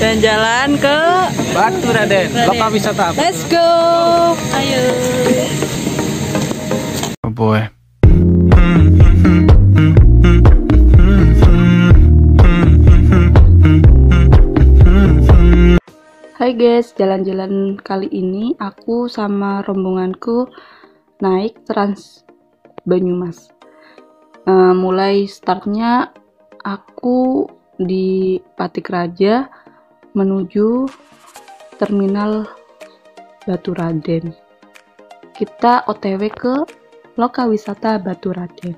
Dan jalan ke Batu Raden, lokal wisata. Let's go. Ayo. Oh boy. Hai guys, jalan-jalan kali ini aku sama rombonganku naik Trans Banyumas. Eh, mulai startnya aku di Patik Raja menuju terminal Batu Raden. Kita OTW ke lokal wisata Batu Raden.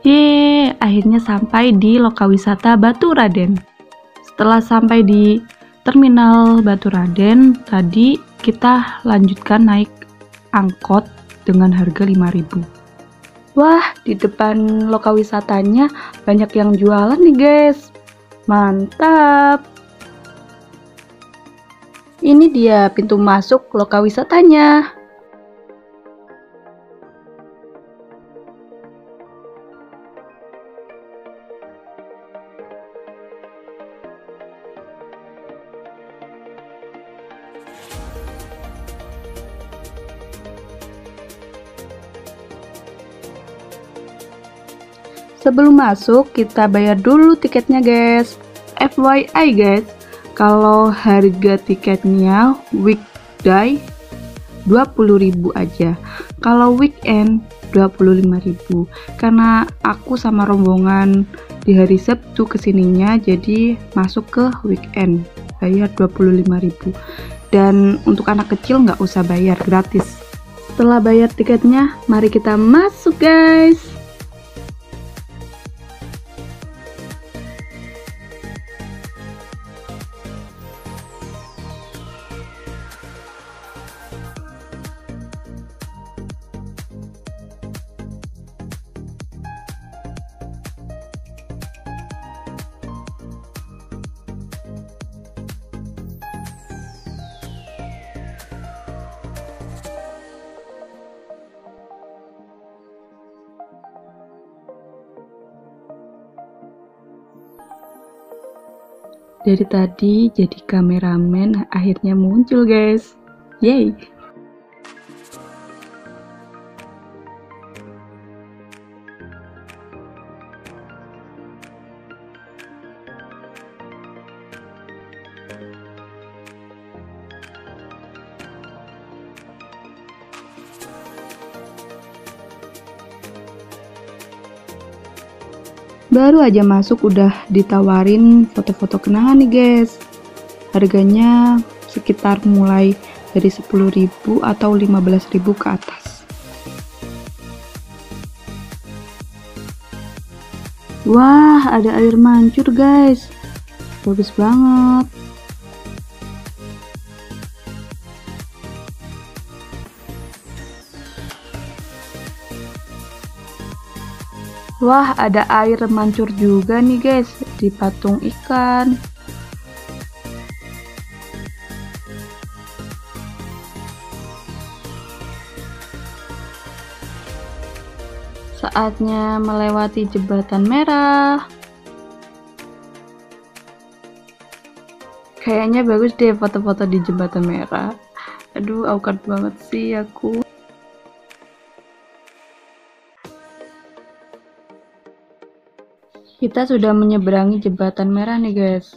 Yeay, akhirnya sampai di lokal wisata Batu Raden. Setelah sampai di Terminal Batu Raden, tadi kita lanjutkan naik angkot dengan harga 5000 Wah, di depan lokal wisatanya banyak yang jualan nih guys. Mantap. Ini dia pintu masuk lokal wisatanya. Sebelum masuk, kita bayar dulu tiketnya, guys. FYI, guys, kalau harga tiketnya weekday 20.000 aja. Kalau weekend 25.000. Karena aku sama rombongan di hari Sabtu ke sininya, jadi masuk ke weekend bayar 25.000. Dan untuk anak kecil nggak usah bayar, gratis. Setelah bayar tiketnya, mari kita masuk, guys. Dari tadi jadi kameramen akhirnya muncul guys. Yay. Baru aja masuk udah ditawarin foto-foto kenangan nih guys. Harganya sekitar mulai dari 10.000 atau 15.000 ke atas. Wah, ada air mancur guys. Bagus banget. Wah, ada air mancur juga nih guys di patung ikan. Saatnya melewati jembatan merah. Kayaknya bagus deh foto-foto di jembatan merah. Aduh, awkward banget sih aku. Kita sudah menyeberangi jembatan merah nih guys.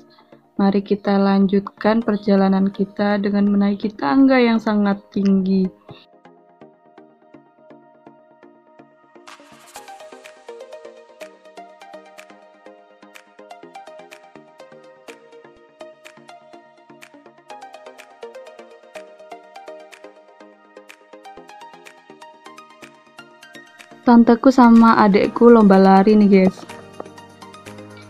Mari kita lanjutkan perjalanan kita dengan menaiki tangga yang sangat tinggi. Tanteku sama adekku lomba lari nih guys.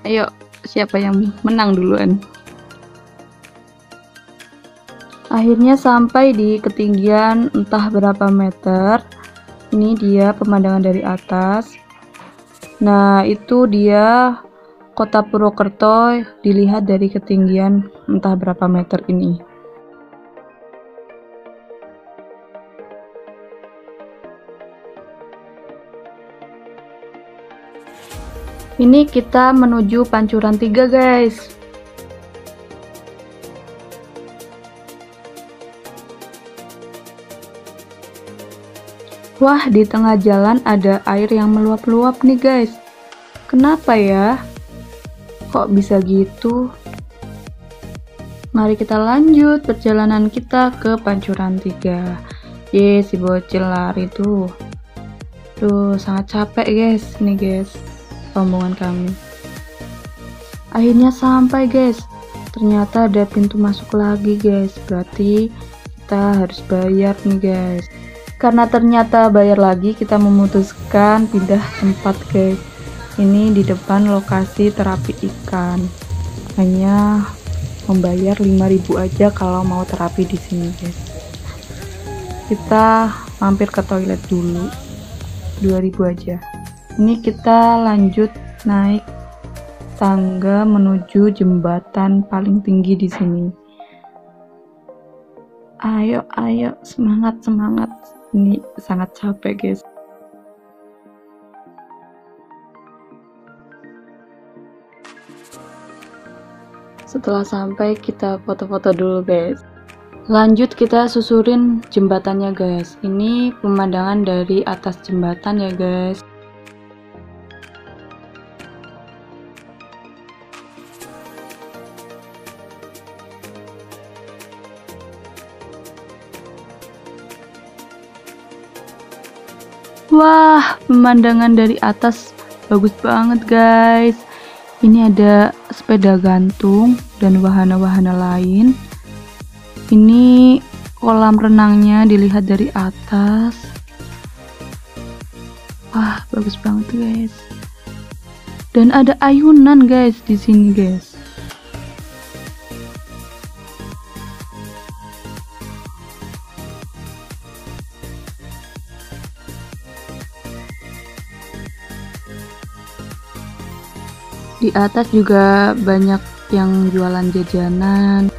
Ayo, siapa yang menang duluan? Akhirnya sampai di ketinggian entah berapa meter. Ini dia pemandangan dari atas. Nah, itu dia kota Purwokerto dilihat dari ketinggian entah berapa meter ini. Ini kita menuju pancuran 3 guys. Wah, di tengah jalan ada air yang meluap-luap nih guys. Kenapa ya? Kok bisa gitu? Mari kita lanjut perjalanan kita ke pancuran 3. Ye, si bocil lari tuh. Tuh, sangat capek guys nih guys. Rombongan kami. Akhirnya sampai guys. Ternyata ada pintu masuk lagi guys. Berarti kita harus bayar nih guys. Karena ternyata bayar lagi, kita memutuskan pindah tempat guys. Ini di depan lokasi terapi ikan. Hanya membayar 5000 aja kalau mau terapi di sini guys. Kita mampir ke toilet dulu. 2000 aja. Ini kita lanjut naik tangga menuju jembatan paling tinggi di sini. Ayo, ayo, semangat, semangat. Ini sangat capek, guys. Setelah sampai, kita foto-foto dulu, guys. Lanjut kita susurin jembatannya, guys. Ini pemandangan dari atas jembatan ya, guys. Wah, pemandangan dari atas bagus banget guys. Ini ada sepeda gantung dan wahana-wahana lain. Ini kolam renangnya dilihat dari atas. Wah, bagus banget guys. Dan ada ayunan guys di sini guys. Di atas juga banyak yang jualan jajanan.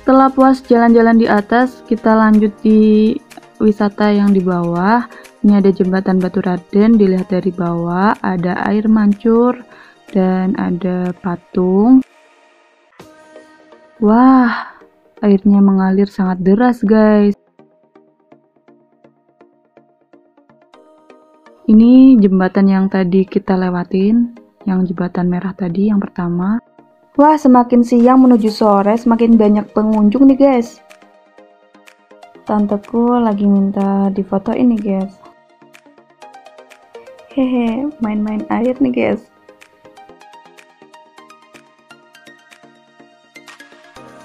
Setelah puas jalan-jalan di atas, kita lanjut di wisata yang di bawah. Ini ada jembatan Batu Raden, dilihat dari bawah, ada air mancur, dan ada patung. Wah, airnya mengalir sangat deras guys. Jembatan yang tadi kita lewatin, yang jembatan merah tadi yang pertama. Wah, semakin siang menuju sore, semakin banyak pengunjung nih guys. Tanteku lagi minta difoto ini guys. Hehe, main-main air nih guys.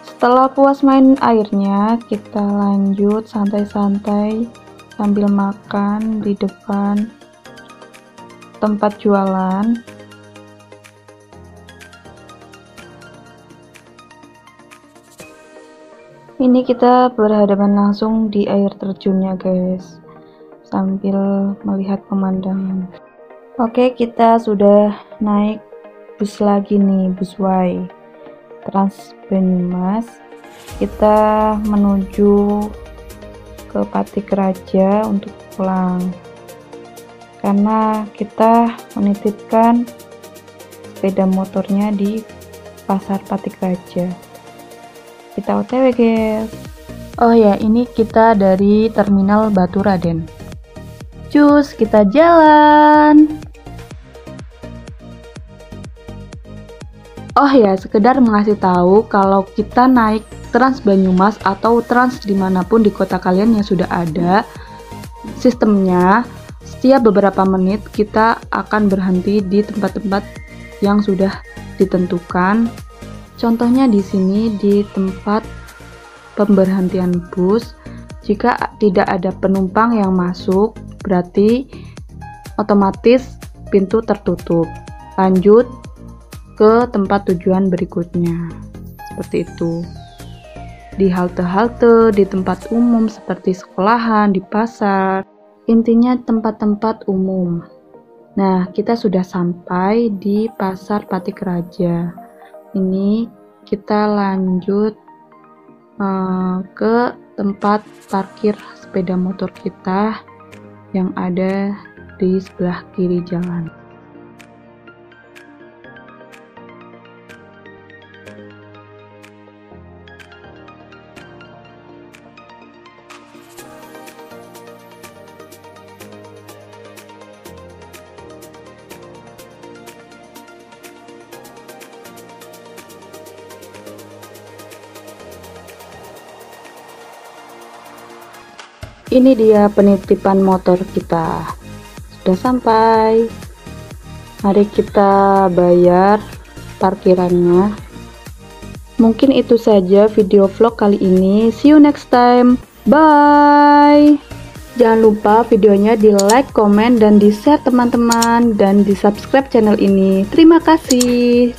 Setelah puas main airnya, kita lanjut santai-santai sambil makan di depan tempat jualan. Ini kita berhadapan langsung di air terjunnya guys. Sambil melihat pemandangan. Oke kita sudah naik bus lagi nih bus Y. Trans Banyumas. Kita menuju ke Patik Raja untuk pulang karena kita menitipkan sepeda motornya di pasar Patik Raja. Kita otw guys. Oh ya ini kita dari terminal Batu Raden. Cus kita jalan. Oh ya, sekedar mengasih tahu kalau kita naik Trans Banyumas atau Trans di mana pun di kota kalian yang sudah ada, sistemnya setiap beberapa menit kita akan berhenti di tempat-tempat yang sudah ditentukan. Contohnya di sini di tempat pemberhentian bus, jika tidak ada penumpang yang masuk, berarti otomatis pintu tertutup. Lanjut ke tempat tujuan berikutnya. Seperti itu. Di halte-halte, di tempat umum seperti sekolahan, di pasar, Intinya tempat-tempat umum. Nah, kita sudah sampai di Pasar Patik Raja. Ini kita lanjut uh, ke tempat parkir sepeda motor kita yang ada di sebelah kiri jalan. Ini dia penitipan motor kita. Sudah sampai. Mari kita bayar parkirannya. Mungkin itu saja video vlog kali ini. See you next time. Bye. Jangan lupa videonya di like, komen, dan di share teman-teman dan di subscribe channel ini. Terima kasih.